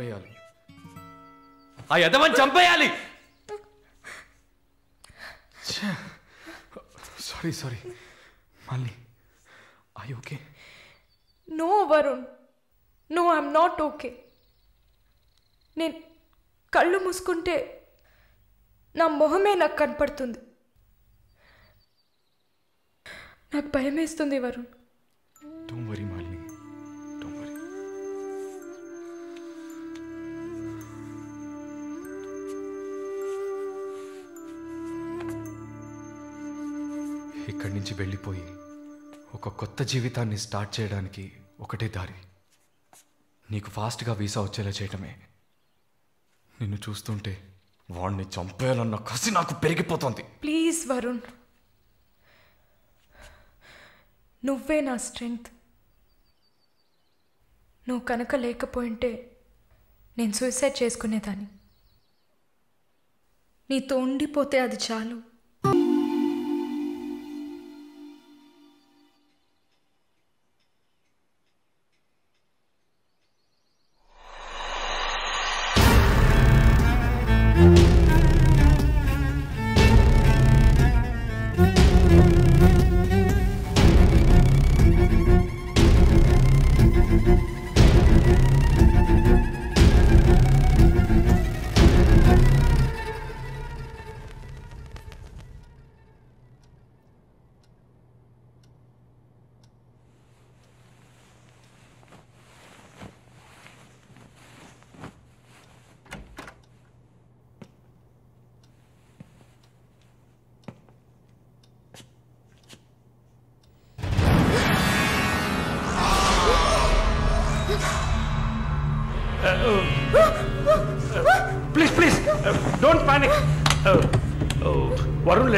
చంపేయాలి. ఆ యదవని చంపేయాలి. Sorry sorry. మళ్ళీ. I okay no Varun no I'm not okay నేను కళ్ళు మూసుకుంటే నా మొహమే నాకు కనపడుతుంది. నాకు భయం వేస్తుంది వరుణ్ డోంట్ వరీ మాలిని నుంచి వెళ్ళిపోయి ఒక కొత్త జీవితాన్ని స్టార్ట్ చేయడానికి ఒకటే దారి. నీకు ఫాస్ట్గా వీసా వచ్చేలా చేయటమే. నిన్ను చూస్తుంటే వాడిని చంపేయాలన్న కసి నాకు పెరిగిపోతుంది. ప్లీజ్ వరుణ్. నువ్వే నా స్ట్రెంగ్త్. నువ్వు కనుక లేకపోయింటే నేను సూసైడ్ చేసుకునేదాన్ని. నీతో ఉండిపోతే అది చాలు.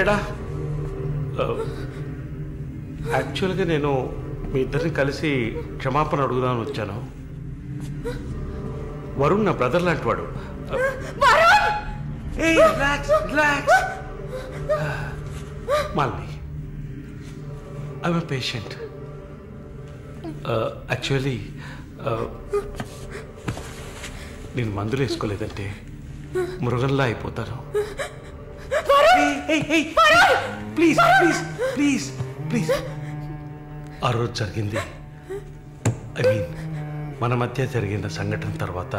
లేడా యాక్చువల్గా నేను మీ ఇద్దరిని కలిసి క్షమాపణ అడుగుదామని వచ్చాను. వరుణ్ నా బ్రదర్ లాంటి వాడు. మాల్ని ఐఎమ్ ఎ పేషెంట్ యాక్చువల్లీ నేను మందులు వేసుకోలేదంటే మృగంలా అయిపోతాను. ప్లీజ్ ప్లీజ్ ప్లీజ్ ప్లీజ్ ఆ రోజు జరిగింది. ఐ మీన్ మన మధ్య జరిగిన సంఘటన తర్వాత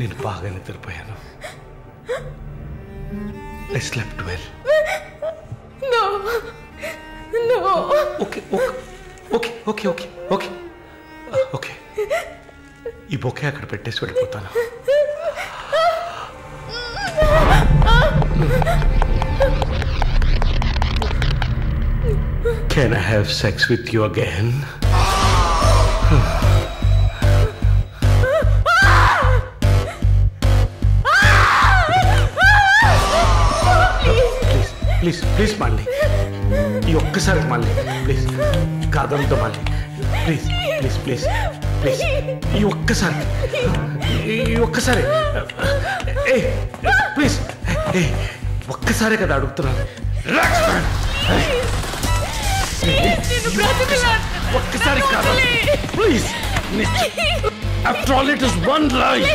నేను బాగా నిద్రపోయాను. I slept well okay okay okay okay okay okay ఈ బొకే అక్కడ పెట్టేసి వెళ్ళిపోతాను. Can I have sex with you again? Please please మళ్ళీ ఈ ఒక్కసారి మళ్ళీ ప్లీజ్ కాదంతో మళ్ళీ ప్లీజ్ ప్లీజ్ ప్లీజ్ ప్లీజ్ ఈ ఒక్కసారి. ఈ ఒక్కసారి. ఏ ప్లీజ్ ఏ ఒక్కసారే కదా అడుగుతున్నాను. ఒక్కసారి కాదు. Please. After all it is one life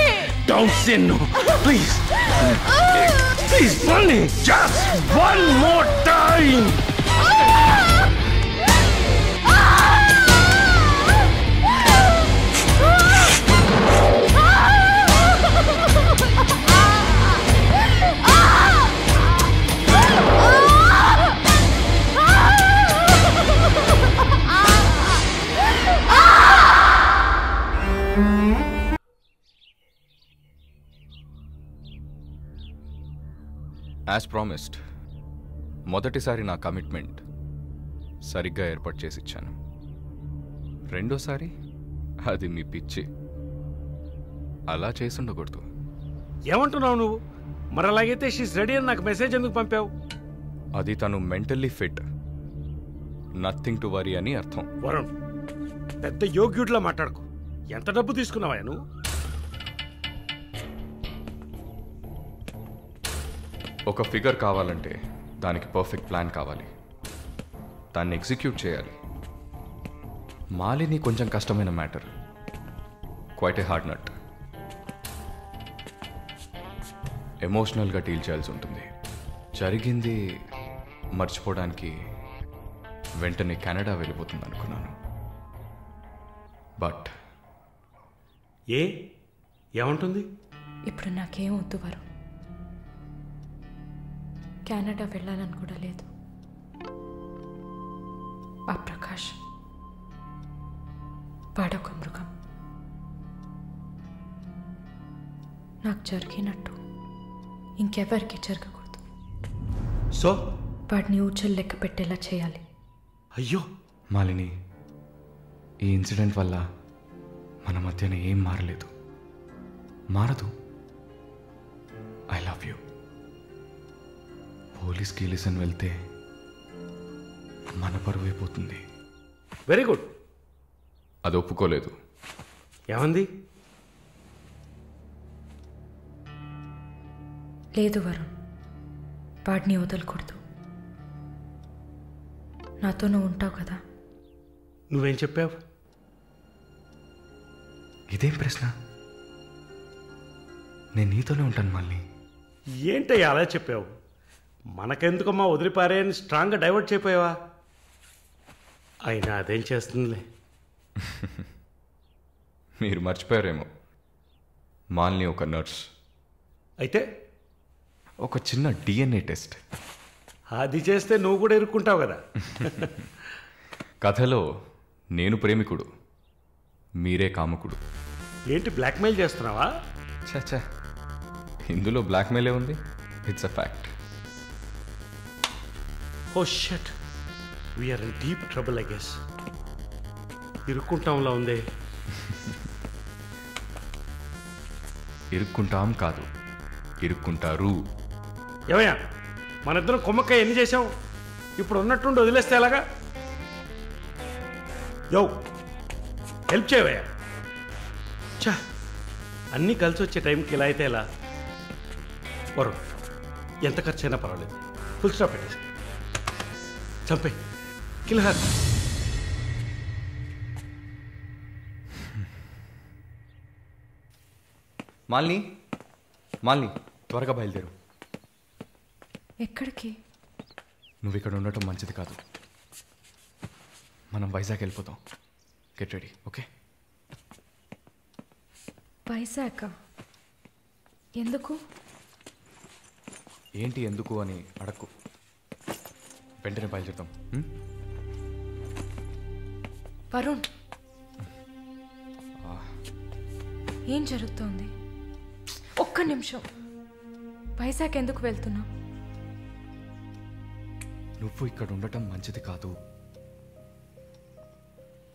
don't say no please please మళ్ళీ just one more time as promised మొదటిసారి నా కమిట్మెంట్ సరిగ్గా ఏర్పాటు చేసి ఇచ్చాను. రెండోసారి అది మీ పిచ్చి. అలా చేసి ఉండకూడదు. ఏమంటున్నావు నువ్వు? మరి అలాగైతే షీస్ రెడీ అని నాకు మెసేజ్ ఎందుకు పంపావు? అది తను mentally fit nothing to worry అని అర్థం. వరుణ్ పెద్ద యోగ్యుడిలా మాట్లాడుకో. ఎంత డబ్బు తీసుకున్నావా నువ్వు? ఒక ఫిగర్ కావాలంటే దానికి పర్ఫెక్ట్ ప్లాన్ కావాలి. దాన్ని ఎగ్జిక్యూట్ చేయాలి. మాలిని కొంచెం కష్టమైన matter. Quite a hard nut ఎమోషనల్గా డీల్ చేయాల్సి ఉంటుంది. జరిగింది మర్చిపోవడానికి వెంటనే కెనడా వెళ్ళిపోతుంది అనుకున్నాను. బట్ ఏ? ఏమంటుంది? ఇప్పుడు నాకేం వద్దు వరుణ్. కెనడా వెళ్ళాలని కూడా లేదు. ఆ ప్రకాష్ వాడొక మృగం. నాకు జరిగినట్టు ఇంకెవరికి జరగకూడదు. సో? వాడిని ఊచలు లెక్క పెట్టేలా చేయాలి. అయ్యో! మాలిని ఈ ఇన్సిడెంట్ వల్ల మన మధ్యన ఏం మారలేదు. మారదు. I love you. పోలీస్ గీలీస్ అని వెళ్తే మన పరువు అయిపోతుంది. వెరీ గుడ్ అది ఒప్పుకోలేదు. ఏమంది? లేదు వరుణ్. వాడిని వదలకూడదు. నాతో నువ్వు ఉంటావు కదా? నువ్వేం చెప్పావు? ఇదేం ప్రశ్న? నేను నీతోనే ఉంటాను మళ్ళీ. ఏంటయ్యా అలా చెప్పావు? మనకెందుకమ్మా వదిలిపారే అని స్ట్రాంగ్గా డైవర్ట్ చేయపోయావా? అయినా అదేం చేస్తుందిలే. మీరు మర్చిపోయారేమో. మాలిని ఒక నర్స్. అయితే? ఒక చిన్న డిఎన్ఏ టెస్ట్. అది చేస్తే నువ్వు కూడా ఇరుక్కుంటావు కదా. కథలో నేను ప్రేమికుడు మీరే కాముకుడు. ఏంటి బ్లాక్మెయిల్ చేస్తున్నావా? చచ్చా ఇందులో బ్లాక్మెయిలే ఉంది? It's a fact oh shit we're in deep trouble I guess ఇరుక్కుంటాంలా ఉంది. ఇరుక్కుంటాం కాదు. ఇరుక్కుంటారు. ఏమయ్యా మన ఇద్దరం కొమ్మక్కాయ ఎన్ని చేసాం ఇప్పుడు ఉన్నట్టుండి వదిలేస్తే ఎలాగా? యో హెల్ప్ చేయవయ్యా. చా అన్నీ కలిసి వచ్చే టైంకి ఇలా అయితే ఎలా? వరుణ్ ఎంత ఖర్చు అయినా పర్వాలేదు. ఫుల్ స్టాప్ పెట్టేసి చంపే. కిల్హార్ మాలిని మాలిని. త్వరగా బయలుదేరు. ఎక్కడికి? నువ్వు ఇక్కడ ఉండటం మంచిది కాదు. మనం వైజాగ్ వెళ్ళిపోతాం. Get ready okay? వైజాగ్? ఎందుకు? ఏంటి ఎందుకు అని అడక్కు. వెంటనే బయలుదేరుతాం? వరుణ్. ఏం జరుగుతోంది? ఒక్క నిమిషం. వైజాగ్ ఎందుకు వెళ్తున్నావు? నువ్వు ఇక్కడ ఉండటం మంచిది కాదు.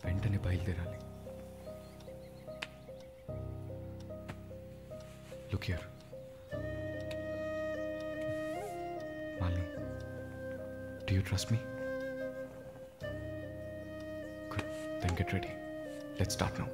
వెంటనే బయలుదేరాలి. Look here Do you trust me? Good. Then get ready. Let's start now.